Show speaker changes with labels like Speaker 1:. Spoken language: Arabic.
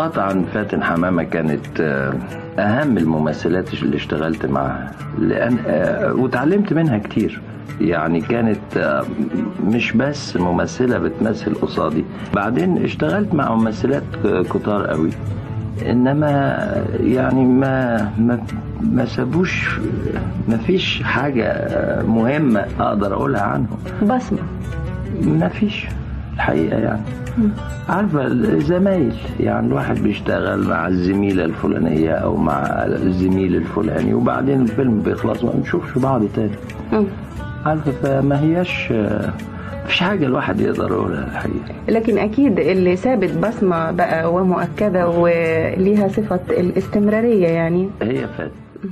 Speaker 1: قطعا فاتن حمامة كانت آه، أهم الممثلات اللي اشتغلت معاها لأن آه، وتعلمت منها كتير. يعني كانت آه، مش بس ممثلة بتمثل قصادي. بعدين اشتغلت مع ممثلات كتار قوي. إنما يعني ما ما ما سابوش ما فيش حاجة مهمة أقدر أقولها عنهم.
Speaker 2: بصمة.
Speaker 1: ما فيش. الحقيقة يعني. عارفه الزمايل يعني الواحد بيشتغل مع الزميله الفلانية أو مع الزميل الفلاني وبعدين الفيلم بيخلص ما نشوفش بعض تاني. عارفه فما هياش مفيش حاجة الواحد يقدر يقولها الحقيقة.
Speaker 2: لكن أكيد اللي ثابت بصمة بقى ومؤكدة وليها صفة الاستمرارية يعني.
Speaker 1: هي فات.
Speaker 2: مم.